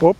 Úp